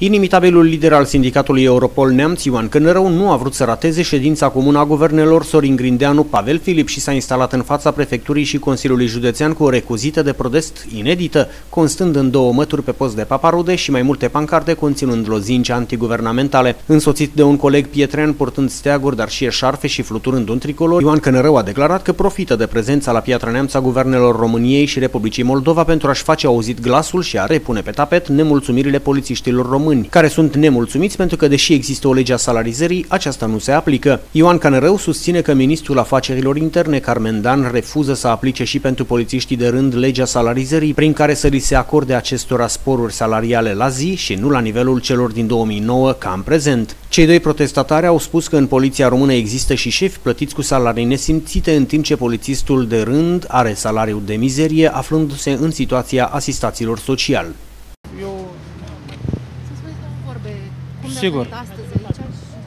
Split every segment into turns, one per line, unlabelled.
Inimitabilul lider al sindicatului Europol Neamț, Ioan Cănărău, nu a vrut să rateze ședința comună a guvernelor Sorin Grindeanu, Pavel Filip și s-a instalat în fața prefecturii și Consiliului Județean cu o recuzită de protest inedită, constând în două mături pe post de paparude și mai multe pancarte conținând lozinci antiguvernamentale. Însoțit de un coleg pietrean purtând steaguri, dar și eșarfe și fluturând un tricolor, Ioan Cănărău a declarat că profită de prezența la Piatra Neamț a guvernelor României și Republicii Moldova pentru a-și face auzit glasul și a repune pe tapet nemulțumirile polițiștilor români români, care sunt nemulțumiți pentru că, deși există o lege a salarizării, aceasta nu se aplică. Ioan Canărău susține că ministrul afacerilor interne, Carmen Dan, refuză să aplice și pentru polițiștii de rând legea salarizării, prin care să li se acorde acestora sporuri salariale la zi și nu la nivelul celor din 2009 ca în prezent. Cei doi protestatari au spus că în poliția română există și șefi plătiți cu salarii nesimțite, în timp ce polițistul de rând are salariul de mizerie, aflându-se în situația asistaților sociali.
Sigur.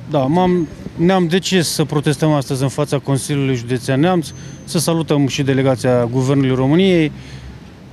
Da, m-am, ne-am decis să protestăm astăzi în fața Consiliului Județean Neamț, să salutăm și delegația Guvernului României.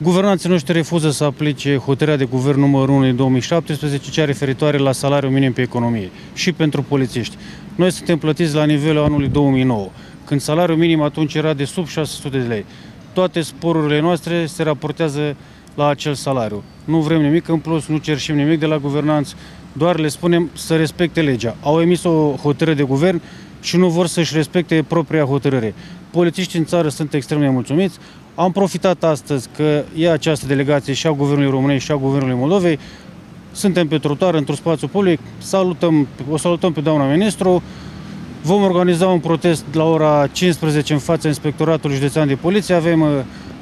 Guvernanții noștri refuză să aplice hotărârea de guvern numărul 1 din 2017, cea referitoare la salariul minim pe economie și pentru polițiști. Noi suntem plătiți la nivelul anului 2009, când salariul minim atunci era de sub 600 de lei. Toate sporurile noastre se raportează la acel salariu. Nu vrem nimic în plus, nu cerșim nimic de la guvernanți, doar le spunem să respecte legea. Au emis o hotărâre de guvern și nu vor să-și respecte propria hotărâre. Polițiștii în țară sunt extrem de mulțumiți. Am profitat astăzi că e această delegație și a Guvernului României și a Guvernului Moldovei. Suntem pe trotuar într-un spațiu public, salutăm, o salutăm pe doamna ministru, Vom organiza un protest la ora 15 în fața Inspectoratului Județean de Poliție. Avem uh,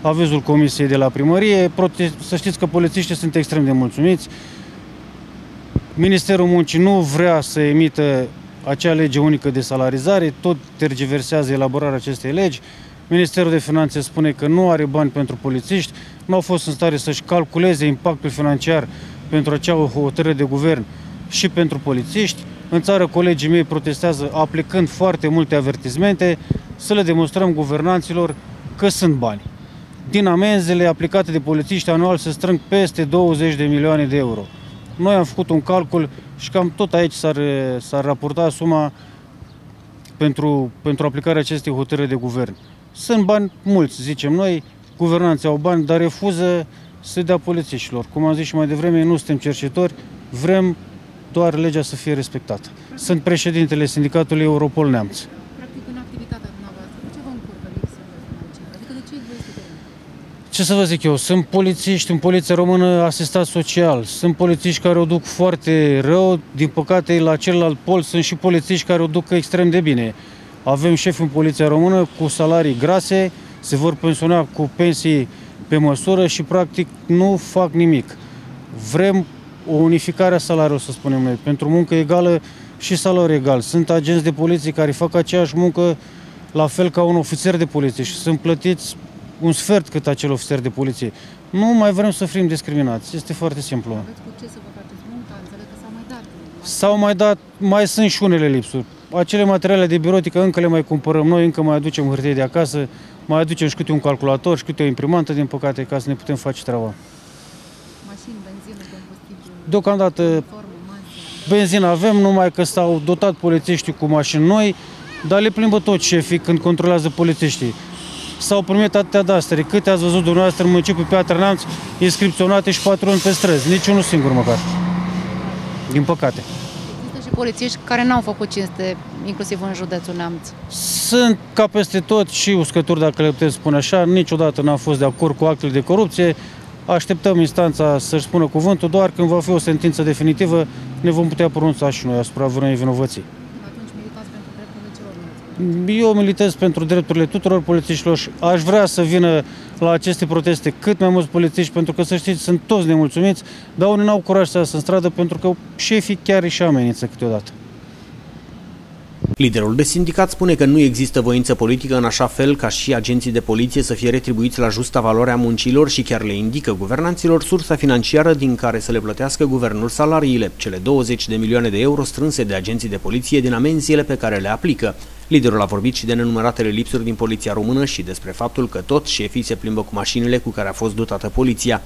avizul Comisiei de la primărie. Să știți că polițiștii sunt extrem de mulțumiți. Ministerul Muncii nu vrea să emită acea lege unică de salarizare, tot tergiversează elaborarea acestei legi. Ministerul de Finanțe spune că nu are bani pentru polițiști, nu au fost în stare să-și calculeze impactul financiar pentru acea hotărâre de guvern și pentru polițiști. În țară colegii mei protestează aplicând foarte multe avertizmente să le demonstrăm guvernanților că sunt bani. Din amenzile aplicate de polițiști anual se strâng peste 20 de milioane de euro. Noi am făcut un calcul și cam tot aici s-ar, s-ar raporta suma pentru, pentru aplicarea acestei hotărâri de guvern. Sunt bani mulți, zicem noi, guvernanții au bani, dar refuză să dea polițiștilor. Cum am zis și mai devreme, nu suntem cercetori, vrem doar legea să fie respectată. Sunt președintele Sindicatului Europol Neamț.
Practic, în activitatea dumneavoastră, ce vă încurcă lipsele financiare? Adică de ce vă este
ce să vă zic eu, sunt polițiști în Poliția Română asistat social, sunt polițiști care o duc foarte rău, din păcate la celălalt pol sunt și polițiști care o duc extrem de bine. Avem șef în Poliția Română cu salarii grase, se vor pensiona cu pensii pe măsură și practic nu fac nimic. Vrem o unificare a salariului, să spunem noi, pentru muncă egală și salariu egal. Sunt agenți de poliție care fac aceeași muncă la fel ca un ofițer de poliție și sunt plătiți un sfert cât acel ofițer de poliție. Nu mai vrem să fim discriminați. Este foarte simplu.
Aveți cu ce să vă faceți munca? Înțeleg că s-au mai dat.
S-au mai dat, mai sunt și unele lipsuri. Acele materiale de birotică încă le mai cumpărăm noi, încă mai aducem hârtie de acasă, mai aducem și câte un calculator și câte o imprimantă, din păcate, ca să ne putem face treaba.
Mașini, benzină, combustibil.
Deocamdată benzină avem, numai că s-au dotat polițiștii cu mașini noi, dar le plimbă tot șefii când controlează polițiștii. S-au primit atâtea dastere. Câte ați văzut dumneavoastră în municipiul Piatra Neamț inscripționate și patroni pe străzi? Niciunul singur măcar. Din păcate.
Există și polițiști care n-au făcut cinste, inclusiv în județul Neamț.
Sunt ca peste tot și uscături, dacă le putem spune așa. Niciodată n-am fost de acord cu actele de corupție. Așteptăm instanța să-și spună cuvântul, doar când va fi o sentință definitivă ne vom putea pronunța și noi asupra vreunei vinovății.
Atunci militați pentru drepturile celorlalți.
Eu militez pentru drepturile tuturor polițiștilor și aș vrea să vină la aceste proteste cât mai mulți polițiști, pentru că să știți, sunt toți nemulțumiți, dar unii n-au curaj să iasă în stradă pentru că șefii chiar își amenință câteodată.
Liderul de sindicat spune că nu există voință politică în așa fel ca și agenții de poliție să fie retribuiți la justa valoare a muncilor și chiar le indică guvernanților sursa financiară din care să le plătească guvernul salariile, cele 20 de milioane de euro strânse de agenții de poliție din amenziile pe care le aplică. Liderul a vorbit și de nenumăratele lipsuri din poliția română și despre faptul că tot șefii se plimbă cu mașinile cu care a fost dotată poliția.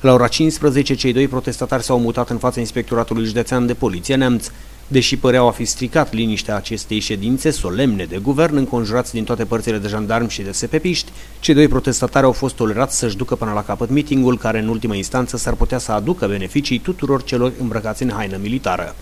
La ora 15, cei doi protestatari s-au mutat în fața Inspectoratului Județean de Poliție Neamț. Deși păreau a fi stricat liniștea acestei ședințe solemne de guvern, înconjurați din toate părțile de jandarmi și de sepepiști, cei doi protestatari au fost tolerați să-și ducă până la capăt mitingul, care în ultima instanță s-ar putea să aducă beneficii tuturor celor îmbrăcați în haină militară.